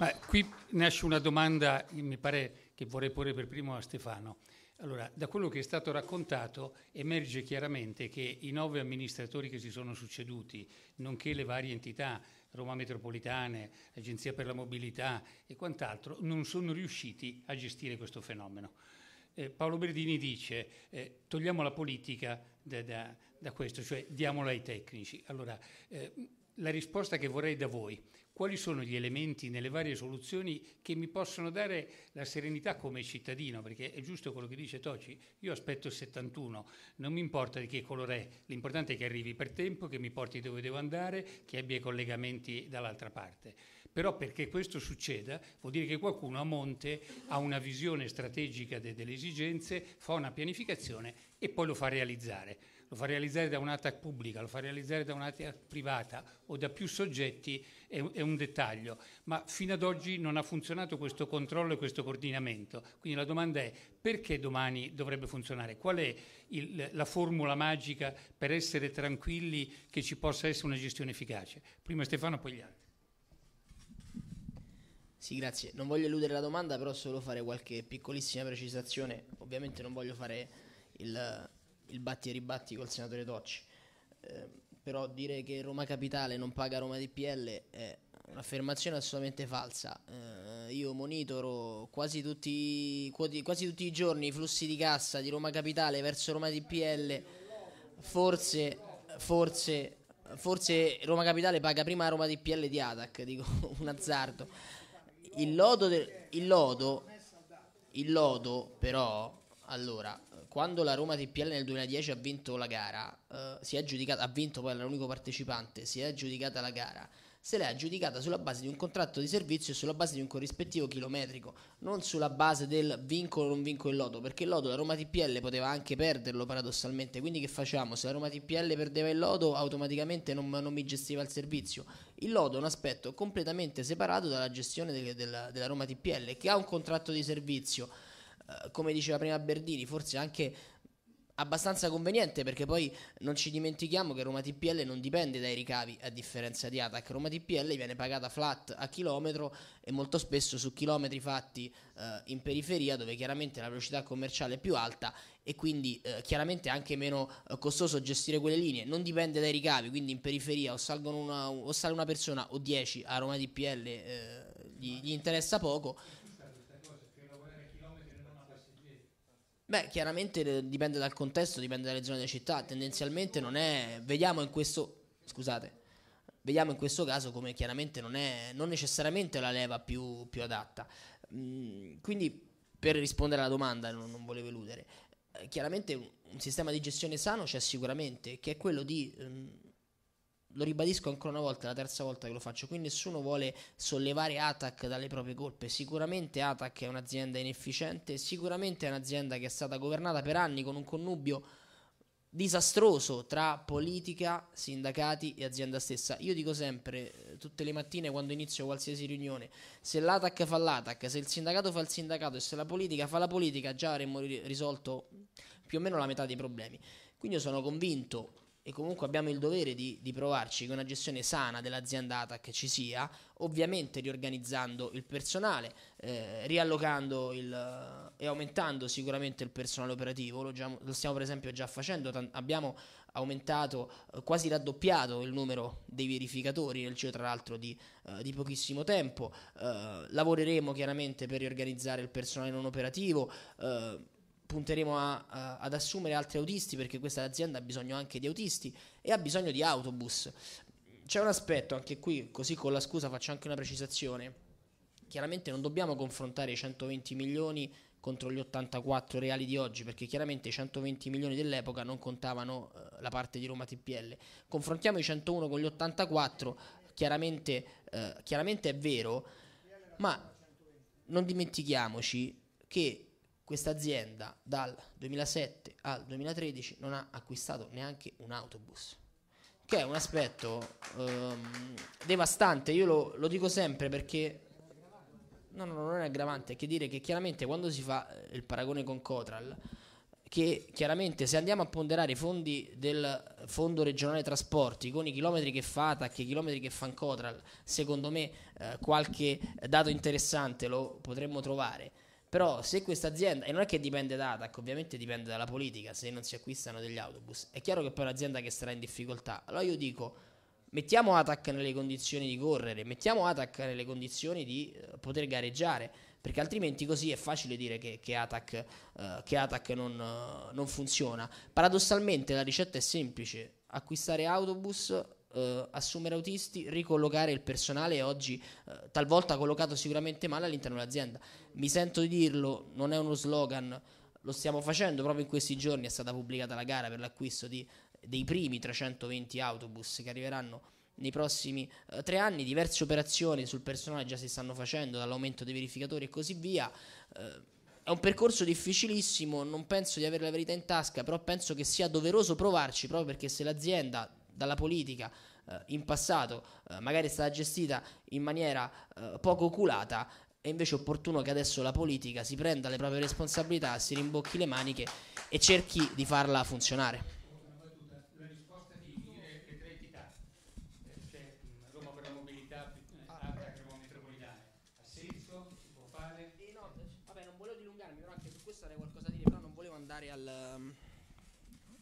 Ma qui nasce una domanda, mi pare che vorrei porre per primo a Stefano. Allora, da quello che è stato raccontato emerge chiaramente che i nove amministratori che si sono succeduti, nonché le varie entità, Roma Metropolitane, Agenzia per la Mobilità e quant'altro, non sono riusciti a gestire questo fenomeno. Eh, Paolo Berdini dice eh, togliamo la politica da, da, da, questo, cioè diamola ai tecnici. Allora, eh, la risposta che vorrei da voi quali sono gli elementi nelle varie soluzioni che mi possono dare la serenità come cittadino, perché è giusto quello che dice Toci, io aspetto il 71, non mi importa di che colore è, l'importante è che arrivi per tempo, che mi porti dove devo andare, che abbia i collegamenti dall'altra parte. Però perché questo succeda vuol dire che qualcuno a monte ha una visione strategica de- delle esigenze, fa una pianificazione e poi lo fa realizzare lo fa realizzare da un'ATAC pubblica, lo fa realizzare da un'ATAC privata o da più soggetti è, è, un dettaglio, ma fino ad oggi non ha funzionato questo controllo e questo coordinamento. Quindi la domanda è perché domani dovrebbe funzionare? Qual è il, la formula magica per essere tranquilli che ci possa essere una gestione efficace? Prima Stefano, poi gli altri. Sì, grazie. Non voglio eludere la domanda, però solo fare qualche piccolissima precisazione. Ovviamente non voglio fare il il batti e ribatti col senatore Tocci. Eh, però dire che Roma Capitale non paga Roma DPL è un'affermazione assolutamente falsa. Eh, io monitoro quasi tutti, quasi tutti i giorni i flussi di cassa di Roma Capitale verso Roma DPL. Forse, forse, forse Roma Capitale paga prima Roma DPL di Atac, dico un azzardo. Il lodo, del, il lodo, il lodo però, allora, quando la Roma TPL nel 2010 ha vinto la gara, eh, si è aggiudicata, ha vinto poi l'unico partecipante, si è aggiudicata la gara, se l'è aggiudicata sulla base di un contratto di servizio e sulla base di un corrispettivo chilometrico, non sulla base del vincolo o non vincolo il lodo, perché il lodo la Roma TPL poteva anche perderlo paradossalmente, quindi che facciamo? Se la Roma TPL perdeva il lodo automaticamente non, non mi gestiva il servizio. Il lodo è un aspetto completamente separato dalla gestione de, de, della, della Roma TPL che ha un contratto di servizio eh, come diceva prima Berdini, forse anche abbastanza conveniente perché poi non ci dimentichiamo che Roma TPL non dipende dai ricavi a differenza di Atac. Roma TPL viene pagata flat a chilometro e molto spesso su chilometri fatti eh, in periferia dove chiaramente la velocità commerciale è più alta e quindi eh, chiaramente è anche meno eh, costoso gestire quelle linee. Non dipende dai ricavi quindi in periferia o, una, o sale una persona o 10 a Roma TPL eh, gli, gli interessa poco Beh, chiaramente eh, dipende dal contesto, dipende dalle zone della città. Tendenzialmente non è. Vediamo in questo. Scusate. Vediamo in questo caso come chiaramente non è non necessariamente la leva più, più adatta. Mm, quindi, per rispondere alla domanda, non, non volevo eludere. Eh, chiaramente un, sistema di gestione sano c'è sicuramente, che è quello di. Um, lo ribadisco ancora una volta, è la terza volta che lo faccio, qui nessuno vuole sollevare Atac dalle proprie colpe, sicuramente Atac è un'azienda inefficiente, sicuramente è un'azienda che è stata governata per anni con un connubio disastroso tra politica, sindacati e azienda stessa. Io dico sempre, eh, tutte le mattine quando inizio qualsiasi riunione, se l'ATAC fa l'ATAC, se il sindacato fa il sindacato e se la politica fa la politica, già avremmo risolto più o meno la metà dei problemi. Quindi io sono convinto e comunque abbiamo il dovere di, di, provarci che una gestione sana dell'azienda ATAC ci sia, ovviamente riorganizzando il personale, eh, riallocando il, e aumentando sicuramente il personale operativo, lo, già, lo stiamo per esempio già facendo, T- abbiamo aumentato, eh, quasi raddoppiato il numero dei verificatori nel giro tra l'altro di, eh, di pochissimo tempo, eh, lavoreremo chiaramente per riorganizzare il personale non operativo, eh, punteremo a, a, ad assumere altri autisti perché questa azienda ha bisogno anche di autisti e ha bisogno di autobus. C'è un aspetto anche qui, così con la scusa faccio anche una precisazione. Chiaramente non dobbiamo confrontare i 120 milioni contro gli 84 reali di oggi, perché chiaramente i 120 milioni dell'epoca non contavano eh, la parte di Roma TPL. Confrontiamo i 101 con gli 84, chiaramente, eh, chiaramente è vero, ma non dimentichiamoci che questa azienda dal 2007 al 2013 non ha acquistato neanche un autobus, che è un aspetto um, devastante. Io lo, lo, dico sempre perché no, no, non è aggravante, è che dire che chiaramente quando si fa eh, il paragone con Cotral, che chiaramente se andiamo a ponderare i fondi del Fondo regionale trasporti con i chilometri che fa ATAC e i chilometri che fa Ancotral, secondo me eh, qualche dato interessante lo potremmo trovare. Però se questa azienda, e non è che dipende da ATAC, ovviamente dipende dalla politica, se non si acquistano degli autobus, è chiaro che poi è un'azienda che sarà in difficoltà. Allora io dico, mettiamo ATAC nelle condizioni di correre, mettiamo ATAC nelle condizioni di uh, poter gareggiare, perché altrimenti così è facile dire che, che ATAC, uh, che ATAC non, uh, non funziona. Paradossalmente la ricetta è semplice, acquistare autobus Uh, assumere autisti, ricollocare il personale oggi uh, talvolta collocato sicuramente male all'interno dell'azienda. Mi sento di dirlo, non è uno slogan, lo stiamo facendo proprio in questi giorni, è stata pubblicata la gara per l'acquisto di, dei primi 320 autobus che arriveranno nei prossimi uh, tre anni, diverse operazioni sul personale già si stanno facendo, dall'aumento dei verificatori e così via. È un percorso difficilissimo, non penso di avere la verità in tasca, però penso che sia doveroso provarci proprio perché se l'azienda dalla politica eh, in passato eh, magari è stata gestita in maniera eh, poco oculata è invece opportuno che adesso la politica si prenda le proprie responsabilità, si rimbocchi le maniche e cerchi di farla funzionare. Cioè? Eh al...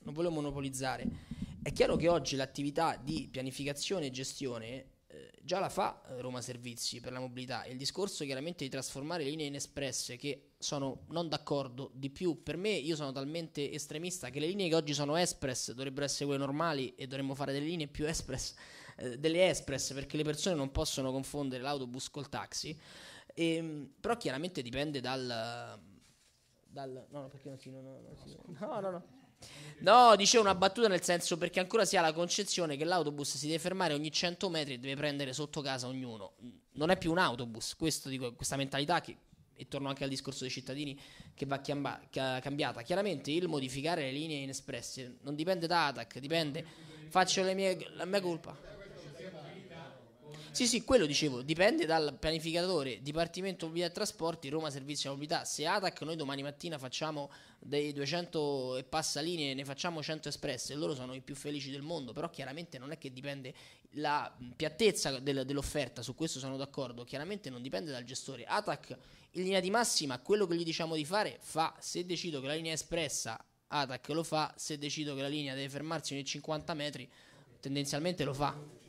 non volevo monopolizzare. È chiaro che oggi l'attività di pianificazione e gestione eh, già la fa eh, Roma Servizi per la mobilità. Il discorso chiaramente di trasformare linee inespresse, che sono non d'accordo, di più per me, io sono talmente estremista che le linee che oggi sono espress dovrebbero essere quelle normali e dovremmo fare delle linee più espress, eh, delle espress perché le persone non possono confondere l'autobus col taxi. E, ehm, però chiaramente dipende dal, dal no, no, perché non si, no, no, no, no, no, no. Dicevo una battuta nel senso perché ancora si ha la concezione che l'autobus si deve fermare ogni 100 metri e deve prendere sotto casa ognuno. Non è più un autobus, questo, dico, questa mentalità che, e torno anche al discorso dei cittadini, che va chiamba, cambiata. Chiaramente il modificare le linee in espresse non dipende da ATAC, dipende, faccio le mie, la mia colpa. Sì, sì, quello dicevo, dipende dal pianificatore, Dipartimento Mobilità e Trasporti, Roma Servizi di Mobilità. Se ATAC noi domani mattina facciamo dei 200 e passa linee, ne facciamo 100 espresse, loro sono i più felici del mondo, però chiaramente non è che dipende la piattezza del, dell'offerta, su questo sono d'accordo, chiaramente non dipende dal gestore. ATAC in linea di massima quello che gli diciamo di fare fa, se decido che la linea è espressa, ATAC lo fa, se decido che la linea deve fermarsi ogni 50 metri, tendenzialmente lo fa.